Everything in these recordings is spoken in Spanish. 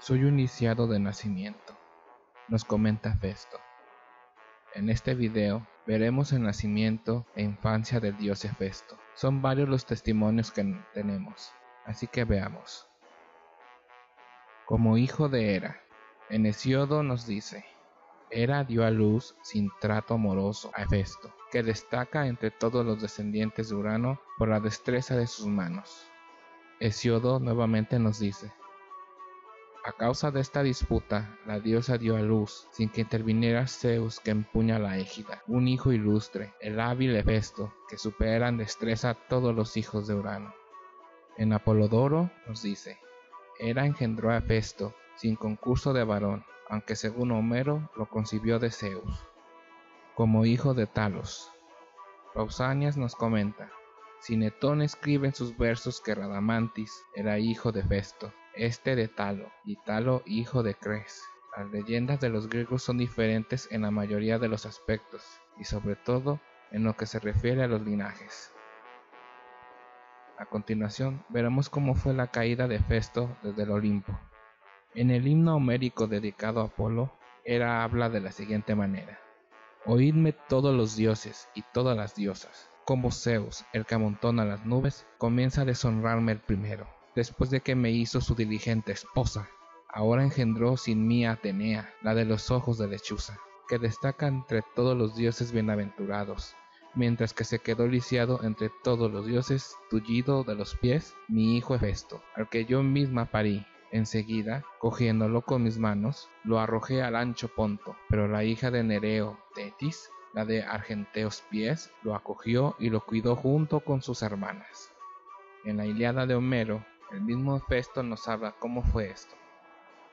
Soy un lisiado de nacimiento, nos comenta Festo. En este video veremos el nacimiento e infancia del dios Hefesto. Son varios los testimonios que tenemos, así que veamos. Como hijo de Hera, en Hesiodo nos dice, Hera dio a luz sin trato amoroso a Hefesto, que destaca entre todos los descendientes de Urano por la destreza de sus manos. Hesiodo nuevamente nos dice, a causa de esta disputa, la diosa dio a luz, sin que interviniera Zeus que empuña la égida, un hijo ilustre, el hábil Hefesto, que supera en destreza a todos los hijos de Urano. En Apolodoro nos dice, Hera engendró a Hefesto, sin concurso de varón, aunque según Homero lo concibió de Zeus, como hijo de Talos. Pausanias nos comenta, Sinetón escribe en sus versos que Radamantis era hijo de Festo, este de Talo, y Talo hijo de Cres. Las leyendas de los griegos son diferentes en la mayoría de los aspectos, y sobre todo en lo que se refiere a los linajes. A continuación veremos cómo fue la caída de Festo desde el Olimpo. En el himno homérico dedicado a Apolo, Hera habla de la siguiente manera. Oídme todos los dioses y todas las diosas, como Zeus, el que amontona las nubes, comienza a deshonrarme el primero después de que me hizo su diligente esposa. Ahora engendró sin mí a Atenea, la de los ojos de lechuza, que destaca entre todos los dioses bienaventurados, mientras que se quedó lisiado entre todos los dioses, tullido de los pies, mi hijo Hefesto, al que yo misma parí. Enseguida, cogiéndolo con mis manos, lo arrojé al ancho Ponto, pero la hija de Nereo, Tetis, la de Argenteos pies, lo acogió y lo cuidó junto con sus hermanas. En la Iliada de Homero, el mismo Festo nos habla cómo fue esto.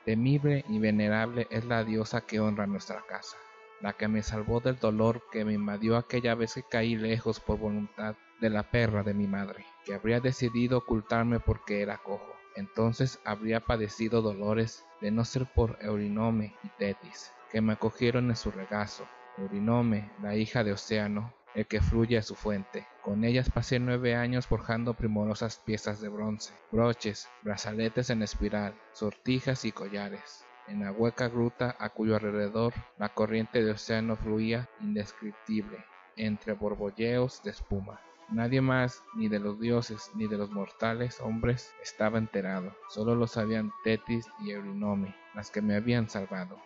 Temible y venerable es la diosa que honra nuestra casa, la que me salvó del dolor que me invadió aquella vez que caí lejos por voluntad de la perra de mi madre, que habría decidido ocultarme porque era cojo. Entonces habría padecido dolores de no ser por Eurinome y Tetis, que me acogieron en su regazo. Eurinome, la hija de Océano, el que fluye a su fuente. Con ellas pasé nueve años forjando primorosas piezas de bronce, broches, brazaletes en espiral, sortijas y collares. En la hueca gruta a cuyo alrededor la corriente de océano fluía indescriptible, entre borbolleos de espuma. Nadie más, ni de los dioses ni de los mortales hombres, estaba enterado. Solo lo sabían Tetis y Eurinome, las que me habían salvado.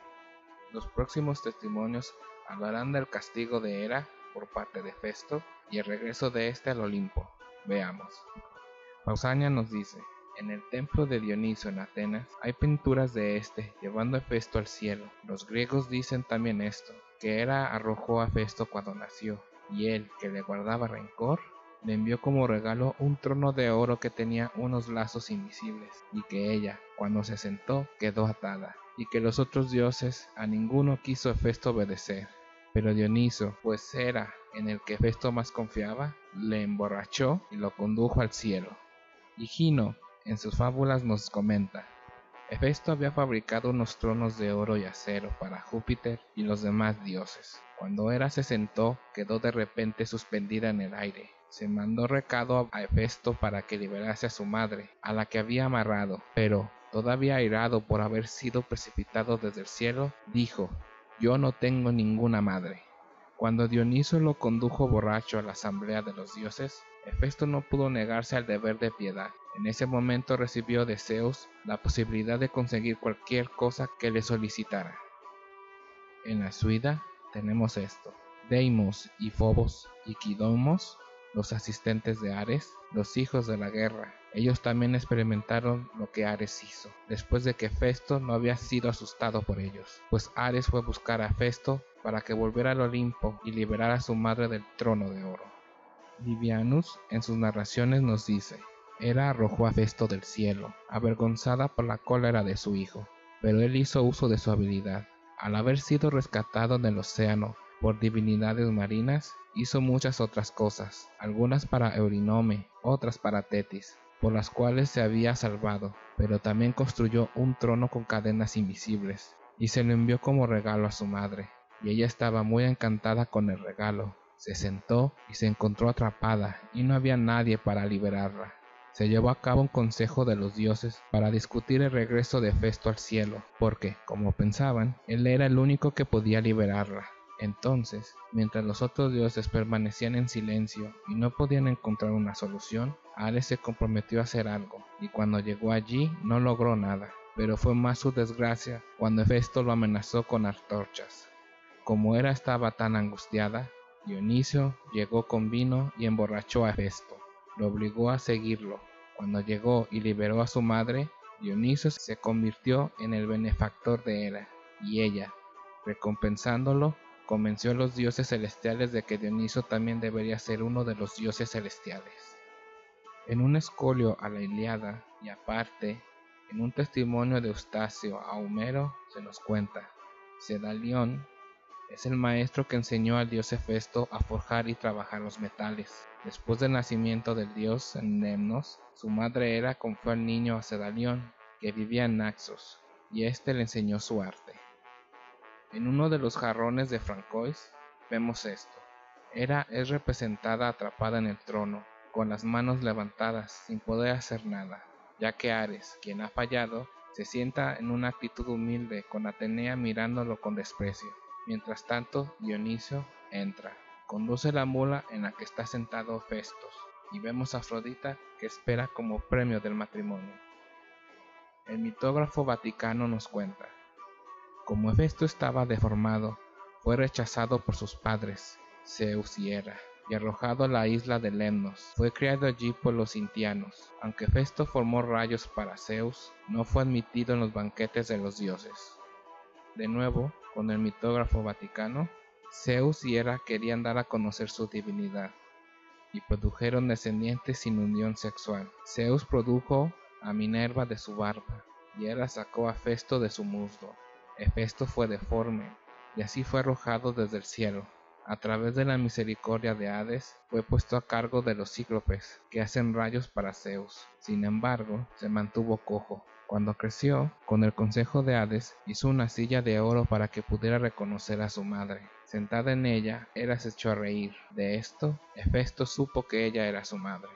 Los próximos testimonios hablarán del castigo de Hera por parte de Festo y el regreso de éste al Olimpo. Veamos. Pausania nos dice, en el templo de Dioniso en Atenas hay pinturas de este llevando a Festo al cielo. Los griegos dicen también esto, que Hera arrojó a Festo cuando nació, y él, que le guardaba rencor, le envió como regalo un trono de oro que tenía unos lazos invisibles, y que ella, cuando se sentó, quedó atada, y que los otros dioses a ninguno quiso Festo obedecer, pero Dioniso, pues era en el que Festo más confiaba, le emborrachó y lo condujo al cielo. Higino, en sus fábulas nos comenta, Hefesto había fabricado unos tronos de oro y acero para Júpiter y los demás dioses. Cuando Hera se sentó, quedó de repente suspendida en el aire. Se mandó recado a Hefesto para que liberase a su madre, a la que había amarrado, pero, todavía airado por haber sido precipitado desde el cielo, dijo, yo no tengo ninguna madre. Cuando Dioniso lo condujo borracho a la asamblea de los dioses, Hefesto no pudo negarse al deber de piedad. En ese momento recibió de Zeus la posibilidad de conseguir cualquier cosa que le solicitara. En la Suida tenemos esto. Deimos y Phobos y Quidomos, los asistentes de Ares, los hijos de la guerra, ellos también experimentaron lo que Ares hizo, después de que Festo no había sido asustado por ellos, pues Ares fue a buscar a Festo para que volviera al Olimpo y liberara a su madre del trono de oro. Livianus en sus narraciones nos dice, Hera arrojó a Festo del cielo, avergonzada por la cólera de su hijo, pero él hizo uso de su habilidad. Al haber sido rescatado del océano por divinidades marinas, hizo muchas otras cosas, algunas para Eurinome, otras para Tetis, por las cuales se había salvado, pero también construyó un trono con cadenas invisibles, y se lo envió como regalo a su madre, y ella estaba muy encantada con el regalo. Se sentó y se encontró atrapada, y no había nadie para liberarla. se llevó a cabo un consejo de los dioses para discutir el regreso de Festo al cielo, porque, como pensaban, él era el único que podía liberarla. Entonces, mientras los otros dioses permanecían en silencio y no podían encontrar una solución, Ares se comprometió a hacer algo, y cuando llegó allí no logró nada, pero fue más su desgracia cuando Festo lo amenazó con antorchas. Como Hera estaba tan angustiada, Dionisio llegó con vino y emborrachó a Festo. Lo obligó a seguirlo. Cuando llegó y liberó a su madre, Dionisio se convirtió en el benefactor de Hera, y ella, recompensándolo, convenció a los dioses celestiales de que Dioniso también debería ser uno de los dioses celestiales. En un escolio a la Iliada, y aparte, en un testimonio de Eustacio a Homero, se nos cuenta, Sedalión es el maestro que enseñó al dios Hefesto a forjar y trabajar los metales. Después del nacimiento del dios Nemnos, su madre Hera confió al niño a Sedalión, que vivía en Naxos, y éste le enseñó su arte. En uno de los jarrones de Francois vemos esto. Hera es representada atrapada en el trono, con las manos levantadas, sin poder hacer nada, ya que Ares, quien ha fallado, se sienta en una actitud humilde, con Atenea mirándolo con desprecio. Mientras tanto, Dionisio entra, conduce la mula en la que está sentado Festos, y vemos a Afrodita que espera como premio del matrimonio. El mitógrafo vaticano nos cuenta, como Hefesto estaba deformado, fue rechazado por sus padres, Zeus y Hera, y arrojado a la isla de Lemnos. Fue criado allí por los indianos. Aunque Festo formó rayos para Zeus, no fue admitido en los banquetes de los dioses. De nuevo, con el mitógrafo vaticano, Zeus y Hera querían dar a conocer su divinidad, y produjeron descendientes sin unión sexual. Zeus produjo a Minerva de su barba, y Hera sacó a Festo de su muslo. Hefesto fue deforme, y así fue arrojado desde el cielo. A través de la misericordia de Hades, fue puesto a cargo de los cíclopes, que hacen rayos para Zeus. Sin embargo, se mantuvo cojo. Cuando creció, con el consejo de Hades, hizo una silla de oro para que pudiera reconocer a su madre. Sentada en ella, Hera se echó a reír. De esto, Hefesto supo que ella era su madre.